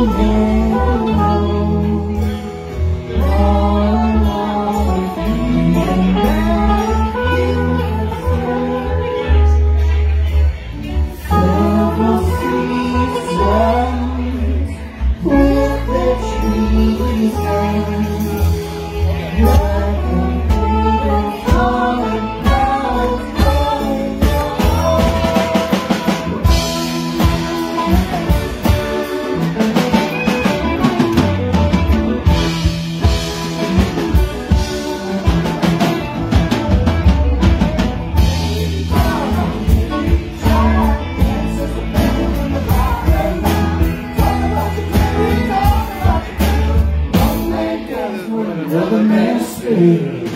Amen. of the mystery.